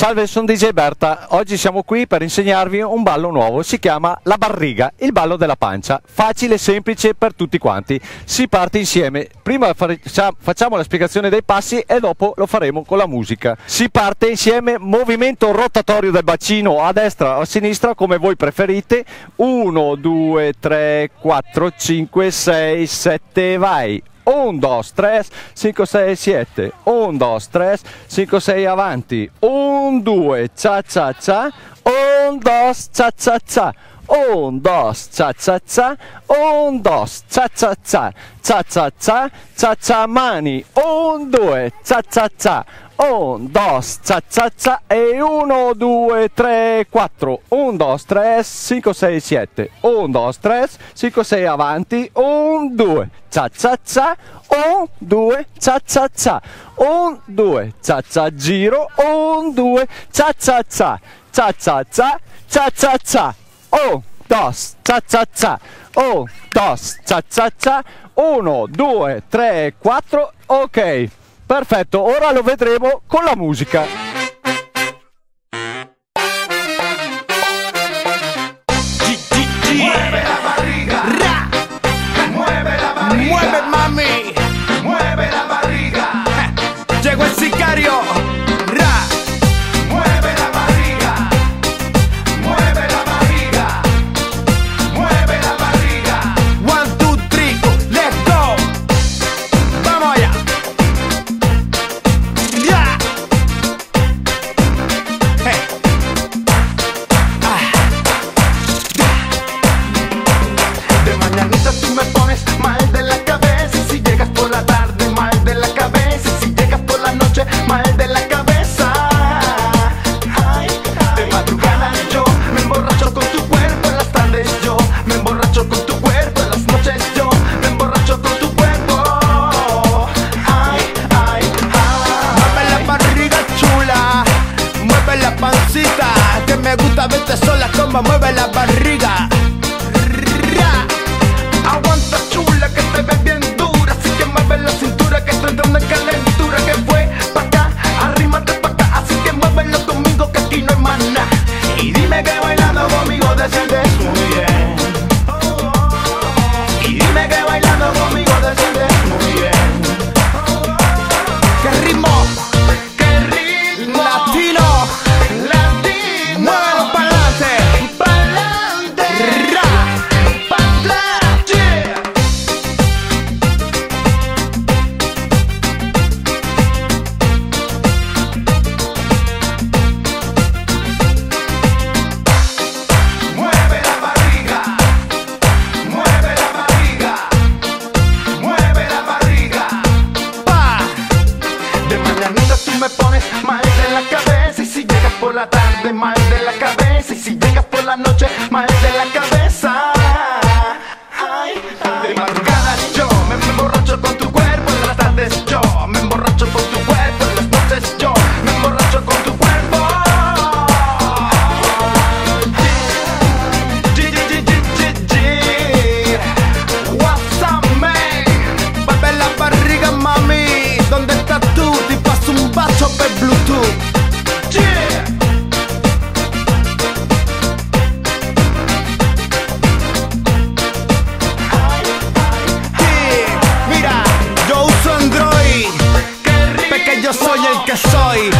Salve, sono DJ Berta. Oggi siamo qui per insegnarvi un ballo nuovo. Si chiama la barriga, il ballo della pancia. Facile e semplice per tutti quanti. Si parte insieme. Prima facciamo la spiegazione dei passi e dopo lo faremo con la musica. Si parte insieme, movimento rotatorio del bacino a destra o a sinistra come voi preferite. 1, 2, 3, 4, 5, 6, 7, vai. 1, 2, 3, 5, 6, 7. 1, 2, 3, 5, 6 avanti. 1, 2, cia cia cia. 1, 2, cia cia cia. 1, 2, cia cia cia. 1, 2, cia cia cia. Cia cia cia. Cia cia mani. 1, 2, cia cia cia. 1, 2, cia cia cia e 1, 2, 3, 4, 1, 2, 3, 5, 6, 7, 1, 2, 3, 5, 6 avanti, 1, 2, cia cia cia, 1, 2, cia cia cia, 1, 2, cia cia giro, 1, 2, cia cia cia, cia cia cia, cia cia cia, 1, 2, cia cia cia, 1, 2, cia cia cia, 1, 2, 3, 4, ok. Perfetto, ora lo vedremo con la musica. Mueve la barriga. La tarde, mal de la cabeza. Y si llegas por la noche, mal de la cabeza. Que soy.